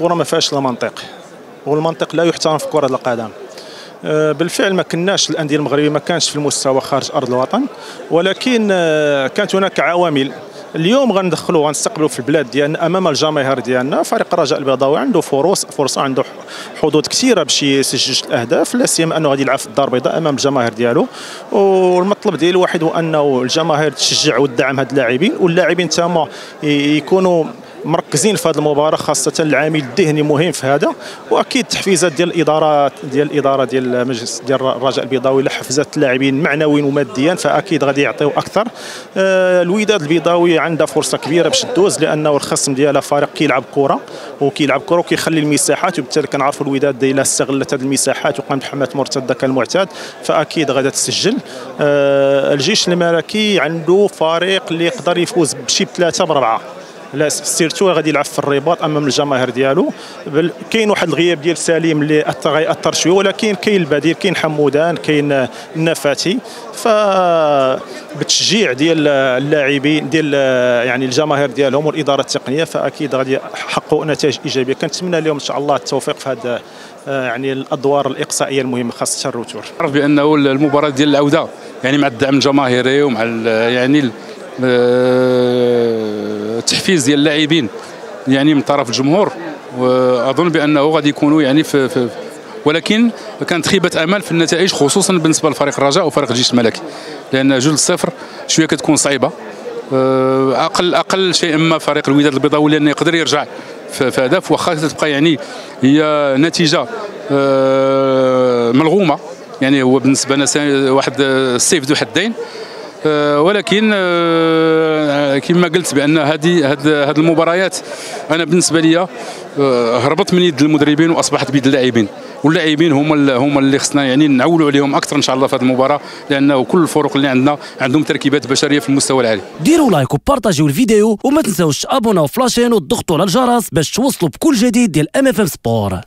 الكرة ما فيهاش لا منطق والمنطق لا يحترم في كرة القدم. آه، بالفعل ما كناش الأندية المغربية ما كانش في المستوى خارج أرض الوطن ولكن آه، كانت هناك عوامل. اليوم غندخلوا غنستقبلوا في البلاد ديالنا أمام الجماهير ديالنا فريق الرجاء البيضاوي عنده فرص فرصه عنده حظوظ كثيرة باش يسجل الأهداف. لا سيما أنه غادي يلعب في الدار البيضاء أمام الجماهير ديالو. والمطلب ديالي الوحيد هو أنه الجماهير تشجع وتدعم هاد اللاعبين واللاعبين تما يكونوا مركزين في هذه المباراة خاصة العامل الذهني مهم في هذا. وأكيد تحفيزات ديال الإدارة ديال الإدارة ديال مجلس ديال الرجاء البيضاوي لحفزات اللاعبين معنويا وماديا فأكيد غادي يعطيو أكثر. آه الوداد البيضاوي عندها فرصة كبيرة باش تدوز لأنه الخصم ديالها فريق كيلعب كرة وكيلعب كرة وكيخلي المساحات وبالتالي كنعرفوا الوداد الا استغلت هذه المساحات وقامت بحملات مرتدة كالمعتاد فأكيد غادا تسجل. آه الجيش الملكي عنده فريق اللي يقدر يفوز بشي بثلاثه بربعه لا سيرتو غادي يلعب في الرباط أمام الجماهير ديالو. كاين واحد الغياب ديال سليم اللي غيأثر شوية ولكن كاين البديل كاين حمودان كاين النفاتي ف بالتشجيع ديال اللاعبين ديال يعني الجماهير ديالهم والإدارة التقنية فأكيد غادي يحققوا نتائج إيجابية. كنتمنى لهم إن شاء الله التوفيق في هذا يعني الأدوار الإقصائية المهمة خاصة الروتور. عرف بأنه المباراة ديال العودة يعني مع الدعم الجماهيري ومع يعني التحفيز ديال اللاعبين يعني من طرف الجمهور وأظن بأنه غادي يكونوا يعني في, في ولكن كانت خيبة أمل في النتائج خصوصا بالنسبة لفريق الرجاء وفريق الجيش الملكي لأن جوج صفر شوية كتكون صعيبة. آه، أقل أقل شيء ما فريق الوداد البيضاوي لأنه يقدر يرجع في هدف واخا تبقى يعني هي نتيجة آه، ملغومة يعني هو بالنسبة لنا واحد السيف ذو حدين. آه، ولكن كما قلت بأن هذه هذه المباريات أنا بالنسبة لي آه، هربت من يد المدربين وأصبحت بيد اللاعبين. واللاعبين هما هما اللي خصنا يعني نعولوا عليهم أكثر إن شاء الله في هذه المباراة لأنه كل الفرق اللي عندنا عندهم تركيبات بشرية في المستوى العالي. ديروا لايك وبارطاجيو الفيديو وما تنساوش ابوناو ف la chaîne وتضغطوا على الجرس باش توصلوا بكل جديد ديال MFM Sport